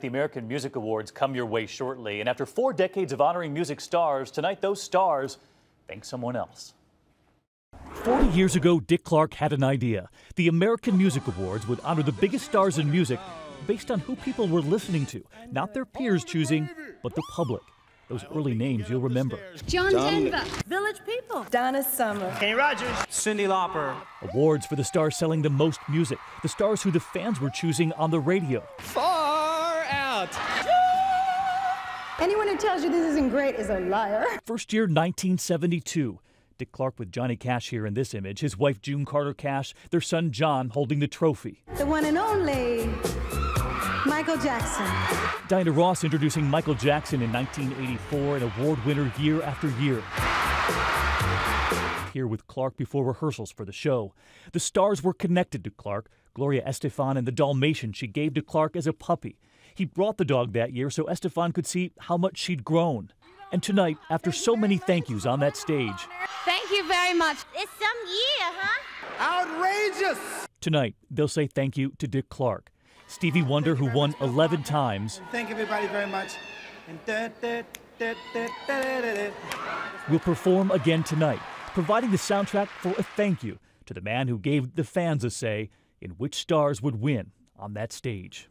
The American Music Awards come your way shortly, and after four decades of honoring music stars, tonight those stars thank someone else. 40 years ago, Dick Clark had an idea. The American Music Awards would honor the biggest stars in music based on who people were listening to, not their peers choosing, but the public. Those early names you'll remember. John Denver, Village People, Donna Summer, Kenny Rogers, Cyndi Lauper. Awards for the stars selling the most music, the stars who the fans were choosing on the radio. Far out. Anyone who tells you this isn't great is a liar. First year 1972. Dick Clark with Johnny Cash here in this image, his wife June Carter Cash, their son John holding the trophy. The one and only Michael Jackson. Diana Ross introducing Michael Jackson in 1984, an award winner year after year. Here with Clark before rehearsals for the show. The stars were connected to Clark, Gloria Estefan and the Dalmatian she gave to Clark as a puppy. He brought the dog that year so Estefan could see how much she'd grown. And tonight, after so many thank yous on that stage, Thank you very much. It's some year, huh? Outrageous. tonight they'll say thank you to Dick Clark. Stevie Wonder, who won 11 times, Thank everybody very much. Will perform again tonight, providing the soundtrack for a thank you to the man who gave the fans a say in which stars would win on that stage.